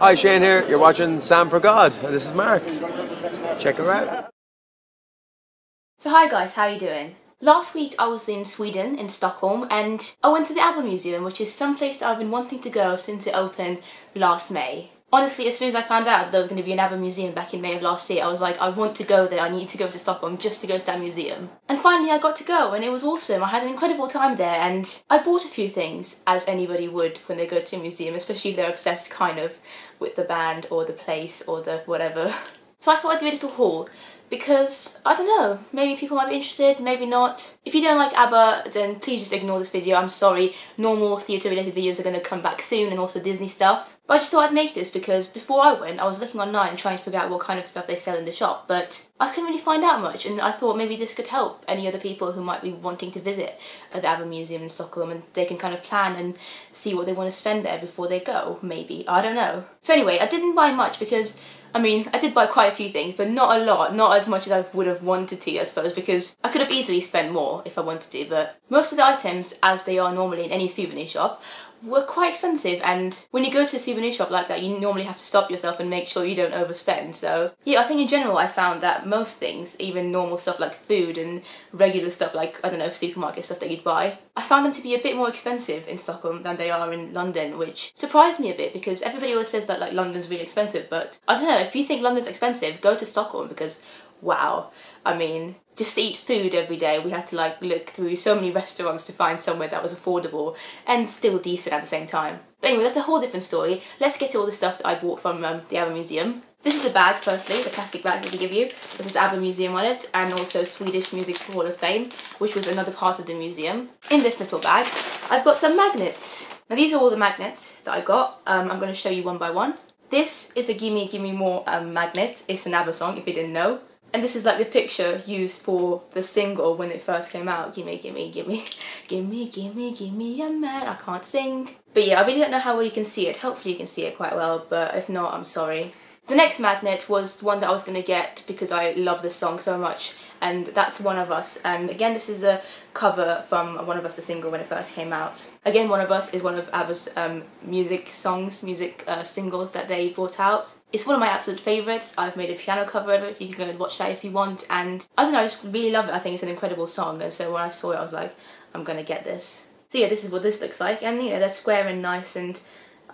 Hi, Shane here. You're watching Sam for God, and this is Mark. Check her out. So hi guys, how are you doing? Last week I was in Sweden, in Stockholm, and I went to the ABBA Museum, which is some place that I've been wanting to go since it opened last May. Honestly, as soon as I found out that there was going to be an ABBA museum back in May of last year, I was like, I want to go there, I need to go to Stockholm just to go to that museum. And finally I got to go, and it was awesome. I had an incredible time there, and I bought a few things, as anybody would when they go to a museum, especially if they're obsessed kind of with the band or the place or the whatever. So I thought I'd do a little haul because I don't know, maybe people might be interested, maybe not. If you don't like ABBA, then please just ignore this video. I'm sorry. Normal theatre related videos are going to come back soon and also Disney stuff. But I just thought I'd make this because before I went, I was looking online trying to figure out what kind of stuff they sell in the shop, but I couldn't really find out much and I thought maybe this could help any other people who might be wanting to visit the ABBA Museum in Stockholm and they can kind of plan and see what they want to spend there before they go, maybe. I don't know. So anyway, I didn't buy much because I mean, I did buy quite a few things, but not a lot, not as much as I would have wanted to, I suppose, because I could have easily spent more if I wanted to, but most of the items, as they are normally in any souvenir shop, were quite expensive and when you go to a souvenir shop like that you normally have to stop yourself and make sure you don't overspend so. Yeah I think in general I found that most things even normal stuff like food and regular stuff like I don't know supermarket stuff that you'd buy I found them to be a bit more expensive in Stockholm than they are in London which surprised me a bit because everybody always says that like London's really expensive but I don't know if you think London's expensive go to Stockholm because wow I mean just to eat food every day, we had to like look through so many restaurants to find somewhere that was affordable and still decent at the same time. But anyway, that's a whole different story. Let's get to all the stuff that I bought from um, the ABBA Museum. This is the bag, firstly, the plastic bag that they give you. This is ABBA Museum on it, and also Swedish Music Hall of Fame, which was another part of the museum. In this little bag, I've got some magnets. Now these are all the magnets that I got. Um, I'm going to show you one by one. This is a Gimme Gimme More um, magnet. It's an ABBA song, if you didn't know. And this is like the picture used for the single when it first came out. Gimme, gimme, gimme, gimme, gimme, gimme a man. I can't sing. But yeah, I really don't know how well you can see it. Hopefully you can see it quite well, but if not, I'm sorry. The next magnet was the one that I was going to get because I love this song so much and that's One of Us and again this is a cover from One of Us, the single when it first came out. Again One of Us is one of ABBA's um, music songs, music uh, singles that they brought out. It's one of my absolute favourites. I've made a piano cover of it, you can go and watch that if you want and I don't know, I just really love it. I think it's an incredible song and so when I saw it I was like, I'm gonna get this. So yeah, this is what this looks like and you know, they're square and nice and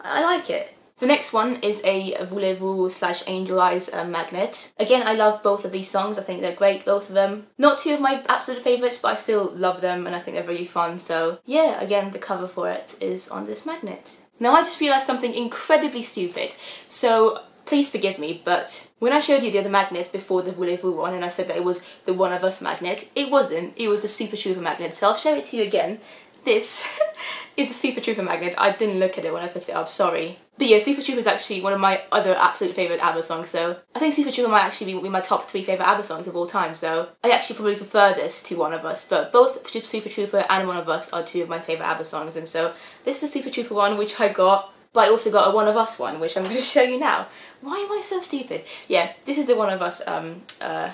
I like it. The next one is a Voulez-Vous slash Angel Eyes uh, magnet. Again, I love both of these songs. I think they're great, both of them. Not two of my absolute favourites, but I still love them and I think they're really fun. So yeah, again, the cover for it is on this magnet. Now I just realised something incredibly stupid. So please forgive me, but when I showed you the other magnet before the Voulez-Vous one and I said that it was the One of Us magnet, it wasn't. It was the Super Trooper magnet. So I'll show it to you again. This is a Super Trooper magnet. I didn't look at it when I picked it up, sorry. But yeah, Super Trooper is actually one of my other absolute favourite ABBA songs, so I think Super Trooper might actually be my top three favourite ABBA songs of all time, so I actually probably prefer this to One of Us, but both Super Trooper and One of Us are two of my favourite ABBA songs, and so this is the Super Trooper one, which I got, but I also got a One of Us one, which I'm going to show you now. Why am I so stupid? Yeah, this is the One of Us um, uh,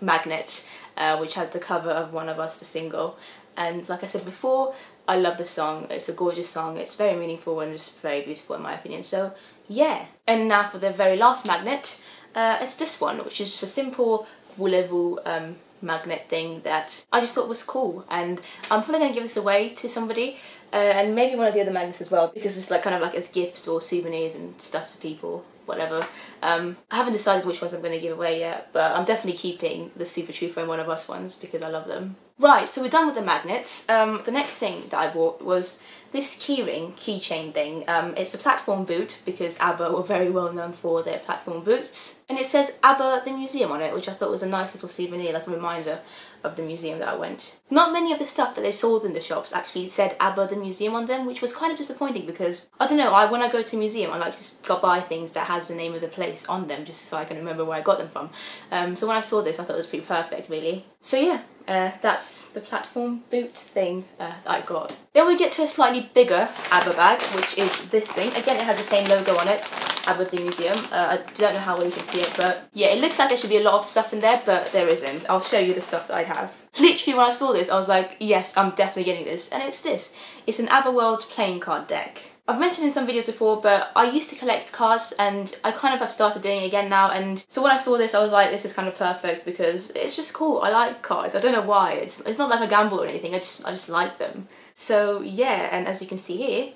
magnet, uh, which has the cover of One of Us, the single, and like I said before, I love the song. It's a gorgeous song. It's very meaningful and just very beautiful in my opinion. So yeah. And now for the very last magnet. Uh, it's this one, which is just a simple voulez-vous um, magnet thing that I just thought was cool. And I'm probably going to give this away to somebody. Uh, and maybe one of the other magnets as well because it's like kind of like as gifts or souvenirs and stuff to people whatever. Um, I haven't decided which ones I'm going to give away yet, but I'm definitely keeping the Super Trooper and One of Us ones because I love them. Right, so we're done with the magnets. Um, the next thing that I bought was this keyring, keychain thing. Um, it's a platform boot because ABBA were very well known for their platform boots. And it says ABBA the Museum on it, which I thought was a nice little souvenir, like a reminder of the museum that I went. Not many of the stuff that they sold in the shops actually said ABBA the Museum on them, which was kind of disappointing because, I don't know, I when I go to a museum I like to go buy things that has the name of the place on them just so I can remember where I got them from. Um, so when I saw this I thought it was pretty perfect really. So yeah, uh, that's the platform boot thing uh, that I got. Then we get to a slightly bigger ABBA bag, which is this thing. Again, it has the same logo on it, ABBA the Museum. Uh, I don't know how well you can see it, but yeah, it looks like there should be a lot of stuff in there, but there isn't. I'll show you the stuff that I have. Literally, when I saw this, I was like, yes, I'm definitely getting this, and it's this. It's an ABBA World playing card deck. I've mentioned in some videos before, but I used to collect cards and I kind of have started doing it again now. And so when I saw this, I was like, this is kind of perfect because it's just cool. I like cards. I don't know why. It's, it's not like a gamble or anything. I just, I just like them. So yeah, and as you can see here,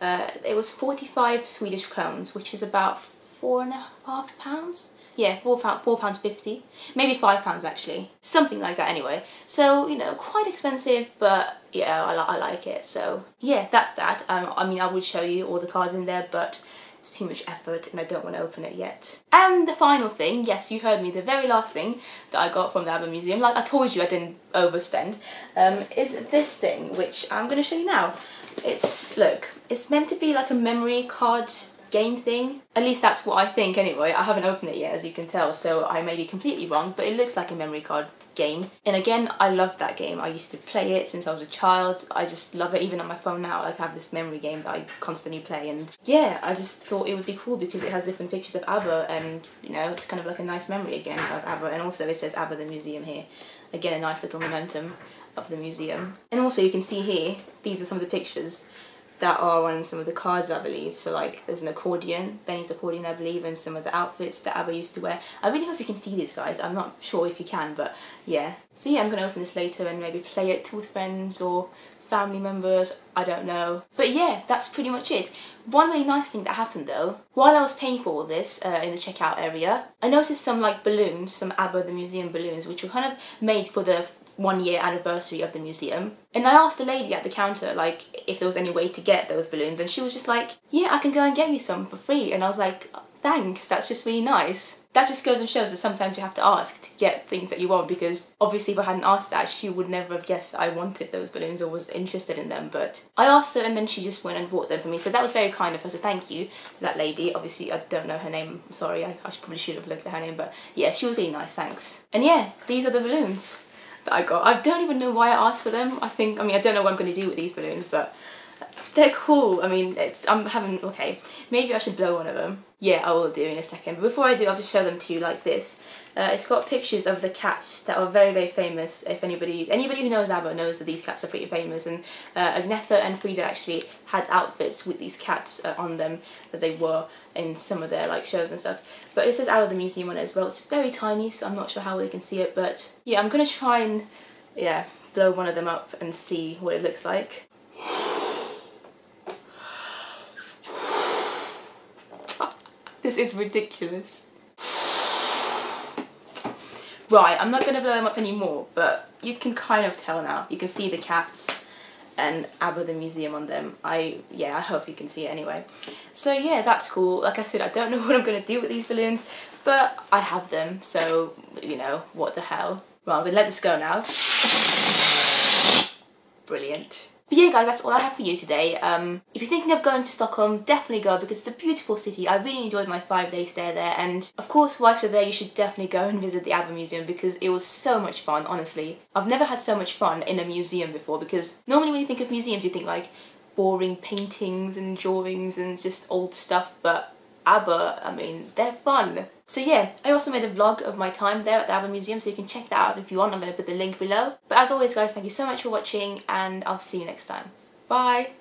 uh, it was 45 Swedish crowns, which is about four and a half pounds yeah, four pound, four pounds fifty, maybe five pounds actually, something like that anyway. So you know, quite expensive, but yeah, I, li I like it. So yeah, that's that. Um, I mean, I would show you all the cards in there, but it's too much effort and I don't want to open it yet. And the final thing, yes, you heard me, the very last thing that I got from the ABBA Museum, like I told you I didn't overspend, um, is this thing, which I'm going to show you now. It's, look, it's meant to be like a memory card game thing. At least that's what I think anyway. I haven't opened it yet as you can tell so I may be completely wrong but it looks like a memory card game. And again, I love that game. I used to play it since I was a child. I just love it even on my phone now. I have this memory game that I constantly play and yeah, I just thought it would be cool because it has different pictures of ABBA and you know, it's kind of like a nice memory again of ABBA and also it says ABBA the museum here. Again, a nice little momentum of the museum. And also you can see here, these are some of the pictures that are on some of the cards, I believe. So like there's an accordion, Benny's accordion, I believe, and some of the outfits that ABBA used to wear. I really hope you can see these guys. I'm not sure if you can, but yeah. So yeah, I'm going to open this later and maybe play it with friends or family members, I don't know. But yeah, that's pretty much it. One really nice thing that happened though, while I was paying for all this uh, in the checkout area, I noticed some like balloons, some ABBA the Museum balloons, which were kind of made for the one year anniversary of the museum. And I asked the lady at the counter, like, if there was any way to get those balloons, and she was just like, yeah, I can go and get you some for free. And I was like, thanks, that's just really nice. That just goes and shows that sometimes you have to ask to get things that you want because obviously if I hadn't asked that, she would never have guessed I wanted those balloons or was interested in them. But I asked her and then she just went and bought them for me. So that was very kind of her. So thank you to that lady. Obviously, I don't know her name. I'm sorry, I, I probably should have looked at her name. But yeah, she was really nice. Thanks. And yeah, these are the balloons that I got. I don't even know why I asked for them. I think, I mean, I don't know what I'm going to do with these balloons, but they're cool. I mean, it's I'm having, okay, maybe I should blow one of them. Yeah, I will do in a second. But before I do, I'll just show them to you like this. Uh, it's got pictures of the cats that are very, very famous. If anybody anybody who knows ABBA knows that these cats are pretty famous. And uh, Agnetha and Frida actually had outfits with these cats uh, on them that they wore in some of their like shows and stuff. But it says ABBA the museum on it as well. It's very tiny, so I'm not sure how they can see it. But yeah, I'm gonna try and yeah blow one of them up and see what it looks like. this is ridiculous. Right, I'm not going to blow them up anymore, but you can kind of tell now. You can see the cats and ABBA the museum on them. I, yeah, I hope you can see it anyway. So yeah, that's cool. Like I said, I don't know what I'm going to do with these balloons, but I have them, so, you know, what the hell. Well, I'm going to let this go now. Brilliant. But yeah guys, that's all I have for you today. Um, if you're thinking of going to Stockholm, definitely go because it's a beautiful city. I really enjoyed my five day stay there and of course whilst you're there you should definitely go and visit the ABBA Museum because it was so much fun, honestly. I've never had so much fun in a museum before because normally when you think of museums you think like boring paintings and drawings and just old stuff but ABBA, I mean, they're fun. So yeah, I also made a vlog of my time there at the ABBA Museum, so you can check that out if you want. I'm going to put the link below. But as always, guys, thank you so much for watching, and I'll see you next time. Bye!